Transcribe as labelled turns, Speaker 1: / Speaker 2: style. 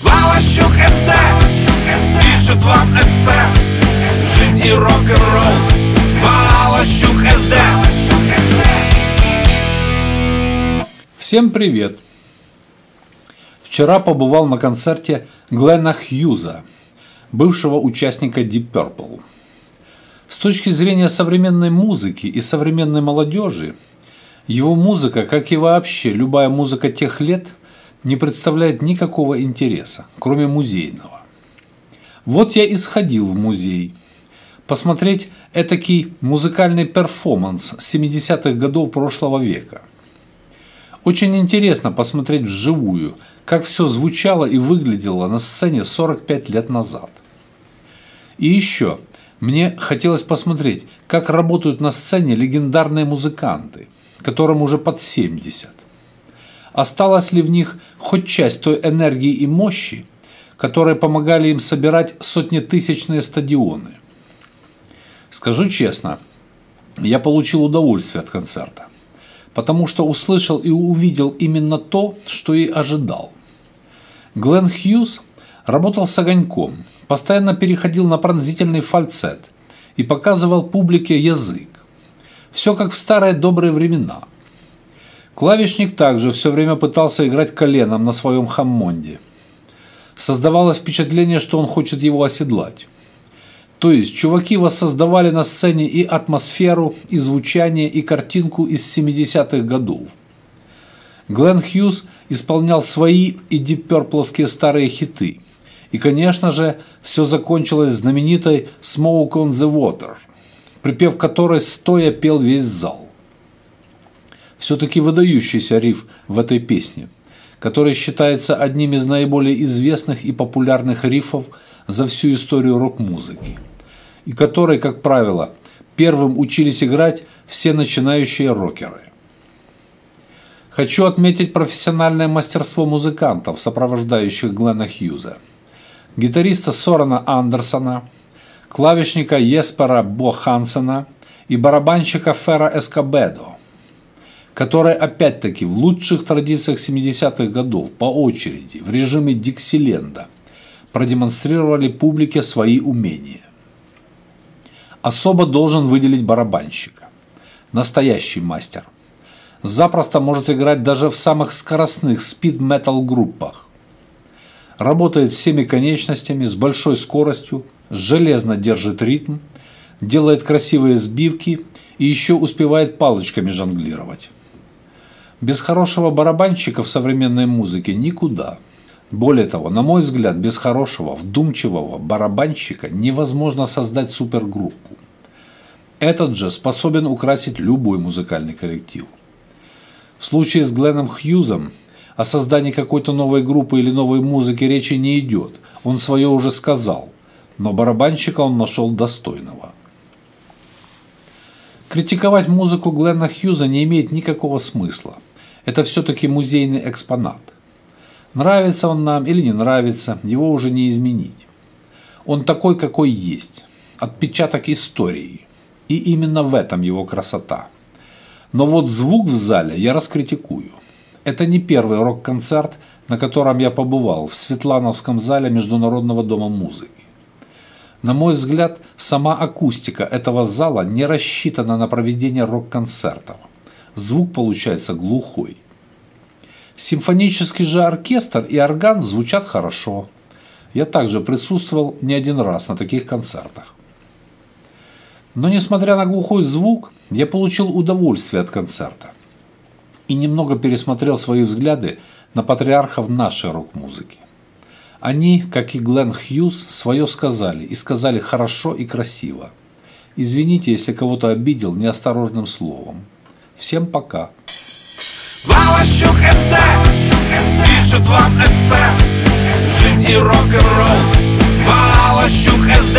Speaker 1: Валащук СД Пишет вам эссе Жизнь и рок-н-ролл Валащук СД
Speaker 2: Всем привет! Вчера побывал на концерте Глена Хьюза, бывшего участника Deep Purple. С точки зрения современной музыки и современной молодежи, его музыка, как и вообще любая музыка тех лет, не представляет никакого интереса, кроме музейного. Вот я и сходил в музей. Посмотреть этакий музыкальный перформанс 70-х годов прошлого века. Очень интересно посмотреть вживую, как все звучало и выглядело на сцене 45 лет назад. И еще, мне хотелось посмотреть, как работают на сцене легендарные музыканты, которым уже под 70. Осталась ли в них хоть часть той энергии и мощи, которые помогали им собирать сотнетысячные стадионы? Скажу честно, я получил удовольствие от концерта, потому что услышал и увидел именно то, что и ожидал. Глен Хьюз работал с огоньком, постоянно переходил на пронзительный фальцет и показывал публике язык. Все как в старые добрые времена. Клавишник также все время пытался играть коленом на своем хаммонде. Создавалось впечатление, что он хочет его оседлать. То есть чуваки воссоздавали на сцене и атмосферу, и звучание, и картинку из 70-х годов. Глен Хьюз исполнял свои и дипперпловские старые хиты. И, конечно же, все закончилось знаменитой «Smoke on the Water», припев которой стоя пел весь зал. Все-таки выдающийся риф в этой песне, который считается одним из наиболее известных и популярных рифов за всю историю рок-музыки, и который, как правило, первым учились играть все начинающие рокеры. Хочу отметить профессиональное мастерство музыкантов, сопровождающих Глена Хьюза, гитариста Сорана Андерсона, клавишника Еспера Бо Хансена и барабанщика Фера Эскобедо, которые опять-таки в лучших традициях 70-х годов по очереди в режиме Диксиленда продемонстрировали публике свои умения. Особо должен выделить барабанщика. Настоящий мастер – запросто может играть даже в самых скоростных спид-метал группах. Работает всеми конечностями, с большой скоростью, железно держит ритм, делает красивые сбивки и еще успевает палочками жонглировать. Без хорошего барабанщика в современной музыке никуда. Более того, на мой взгляд, без хорошего, вдумчивого барабанщика невозможно создать супергруппу. Этот же способен украсить любой музыкальный коллектив. В случае с Гленном Хьюзом о создании какой-то новой группы или новой музыки речи не идет. Он свое уже сказал, но барабанщика он нашел достойного. Критиковать музыку Гленна Хьюза не имеет никакого смысла. Это все-таки музейный экспонат. Нравится он нам или не нравится, его уже не изменить. Он такой, какой есть. Отпечаток истории. И именно в этом его красота – но вот звук в зале я раскритикую. Это не первый рок-концерт, на котором я побывал в Светлановском зале Международного дома музыки. На мой взгляд, сама акустика этого зала не рассчитана на проведение рок-концертов. Звук получается глухой. Симфонический же оркестр и орган звучат хорошо. Я также присутствовал не один раз на таких концертах. Но несмотря на глухой звук, я получил удовольствие от концерта и немного пересмотрел свои взгляды на патриархов нашей рок-музыки. Они, как и Глен Хьюз, свое сказали и сказали хорошо и красиво. Извините, если кого-то обидел неосторожным словом. Всем пока.
Speaker 1: Пишет вам эссе. Жизнь и рок-н-ролл. Валащук СД